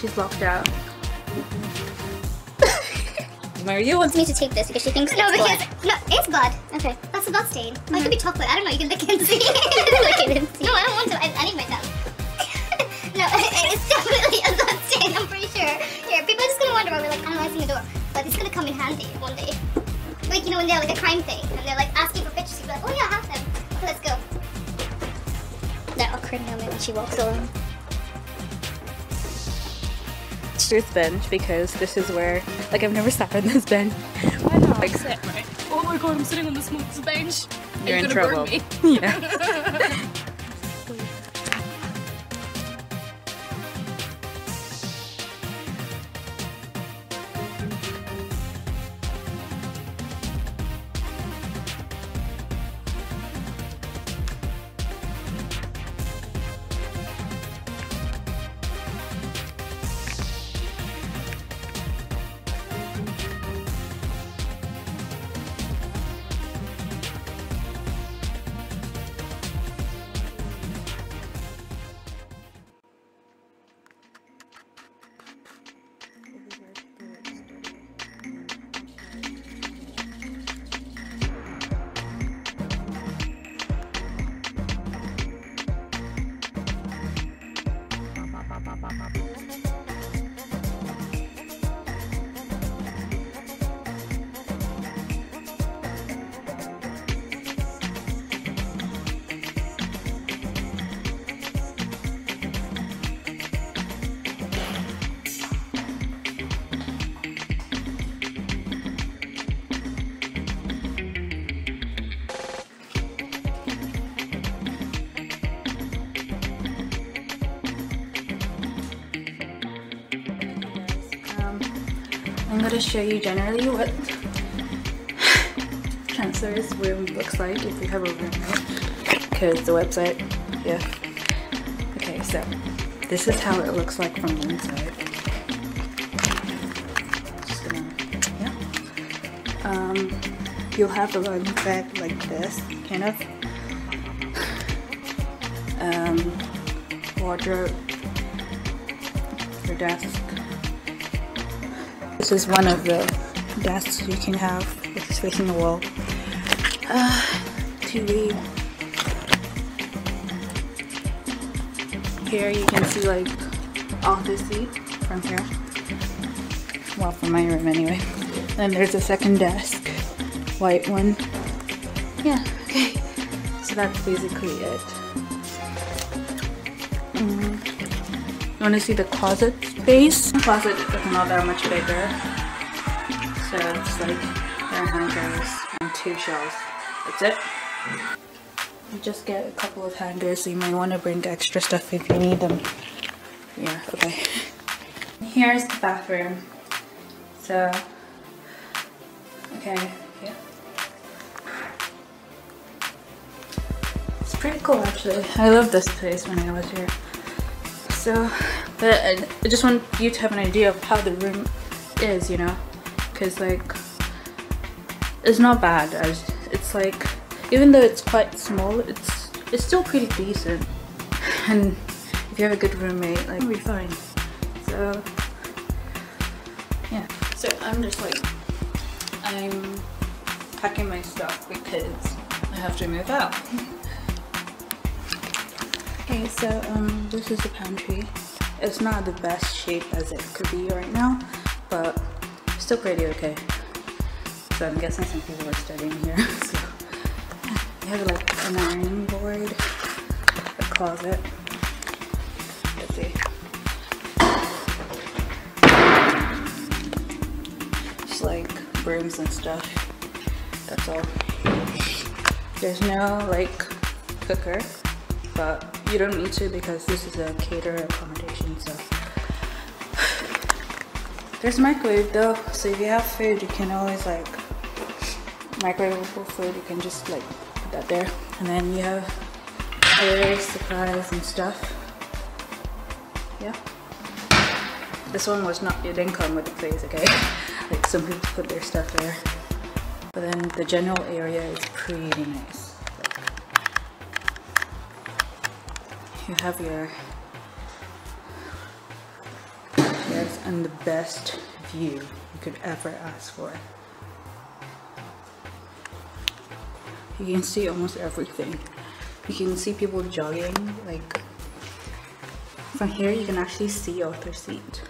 She's locked out. Maria wants me to take this because she thinks No, it's because blood. no, it's blood. Okay. That's a blood stain. Or it could be mm-hmm. chocolate. I don't know. You can lick it and see. Lick it and see. No, I don't want to. I, I need my tongue. no, it's definitely a blood stain. I'm pretty sure. Here, people are just gonna wonder why we're like analyzing the door, but it's gonna come in handy one day. Like you know when they're like a crime thing and they're like asking for pictures, you're like, oh yeah, I have them. Okay, let's go. That awkward moment when she walks alone. Truth bench because this is where, like, I've never sat on this bench. Why not? Like- sit, right? Oh my god, I'm sitting on this bench. You're in gonna burn trouble. me. Yeah. gonna show you generally what transfer's room looks like if you have a roommate. Because the website, yeah. Okay, so this is how it looks like from the inside. Just gonna, yeah. Um, you'll have a long bed like this, kind of. Um, wardrobe, your desk. This is one of the desks you can have if it's facing the wall. Uh, TV. Here you can see like all seat from here. Well, from my room anyway. Then there's a second desk, white one. Yeah, okay. So that's basically it. Mm. You want to see the closet space? closet is not that much bigger. So it's like there are hangers and two shelves. That's it. You just get a couple of hangers so you might want to bring extra stuff if you need them. Yeah, okay. Here's the bathroom. So, okay, yeah. It's pretty cool actually. I love this place when I was here. So, but I I just want you to have an idea of how the room is, you know? Because, like, it's not bad. As It's like, even though it's quite small, it's it's still pretty decent. And if you have a good roommate, like, be fine. So, yeah. So, I'm just like, I'm packing my stuff because I have to move out. Okay, so um, this is the pantry. It's not the best shape as it could be right now, but still pretty okay. So I'm guessing some people are studying here. So you have like an ironing board, a closet. Let's see. Just like brooms and stuff. That's all. There's no like cooker, but you don't need to because this is a cater accommodation. So there's microwave though, so if you have food, you can always like microwavable food. You can just like put that there, and then you have other supplies and stuff. Yeah. This one was not. It didn't come with the place, okay? like some people put their stuff there, but then the general area is pretty nice. You have your and the best view you could ever ask for. You can see almost everything. You can see people jogging, like from here you can actually see Arthur Seat.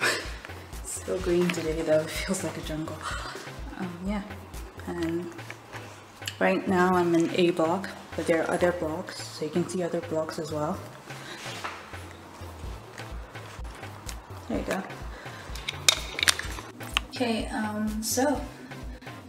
Still green today though, it feels like a jungle. Um, yeah, and right now I'm in A block, but there are other blocks, so you can see other blocks as well. There you go. Okay, um, so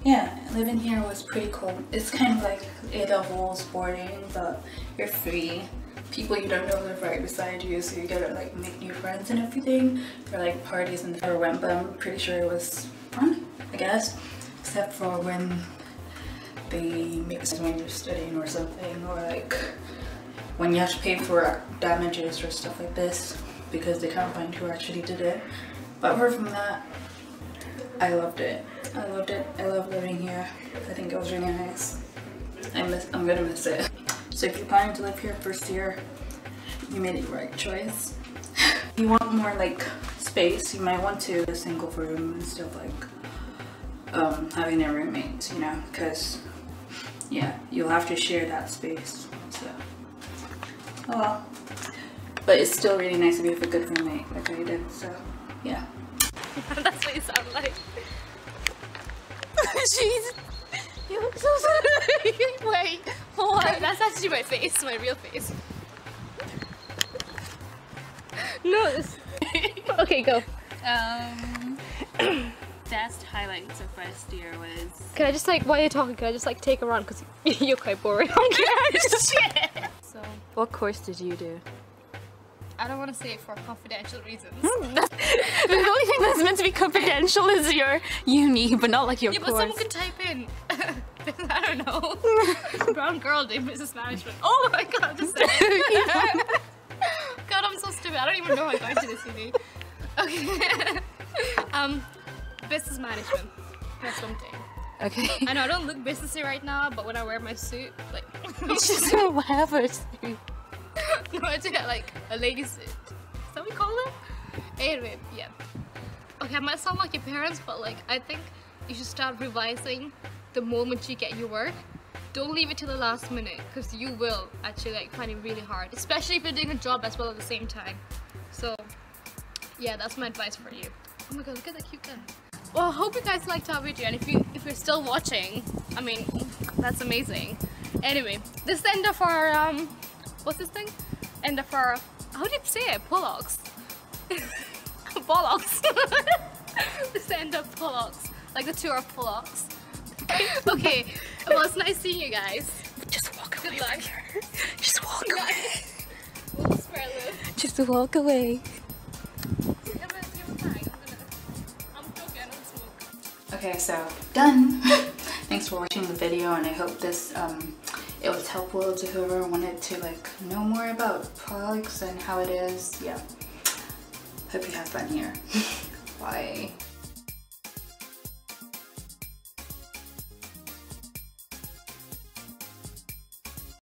yeah, living here was pretty cool. It's kind of like A levels boarding, but you're free. People you don't know live right beside you, so you gotta like make new friends and everything. Or like parties and never went, but I'm pretty sure it was fun, I guess. Except for when they us when you're studying or something, or like when you have to pay for damages or stuff like this because they can't find who actually did it. But apart from that, I loved it. I loved it. I love living here. I think it was really nice. I miss. I'm gonna miss it. So if you're planning to live here first year, you made the right choice. if you want more like space, you might want to a single room instead of like um, having a roommate, you know, because yeah, you'll have to share that space. So, oh well. But it's still really nice if you have a good roommate like I did. So, yeah. That's what you sound like. Jeez. You look so sorry. Wait, what? That's actually my face, my real face. No. Okay, go. Um, best highlights of first year was Can I just like, while you're talking, can I just like take a run? Because you're quite boring. shit. so, What course did you do? I don't want to say it for confidential reasons. the only thing that's meant to be confidential is your uni, but not like your Yeah, but someone could type in. I don't know. Brown girl doing business management. Oh my god, I'm just. God, I'm so stupid. I don't even know how I got to this uni. Okay. um, business management. That's something. Okay. I know I don't look businessy right now, but when I wear my suit, like, Just a whatever. no, I do get like a lady suit. Is that what we call it? Anyway, yeah. Okay, I might sound like your parents, but like I think you should start revising the moment you get your work. Don't leave it till the last minute, because you will actually like find it really hard, especially if you're doing a job as well at the same time. So, yeah, that's my advice for you. Oh my god, look at that cute guy. Well, I hope you guys liked our video, and if you if you're still watching, I mean, that's amazing. Anyway, this is the end of our um, what's this thing? End of our how do you say it? Pollocks. Bollocks. this is the end of Pollocks, like the tour of Pollocks. okay, well it's nice seeing you guys. Just walk away. Good luck. Just walk away. luck. We'll spare a little. Just walk away. Okay, so done. Thanks for watching the video, and I hope this um, it was helpful to whoever wanted to like know more about products and how it is. Yeah. Hope you have fun here. Bye.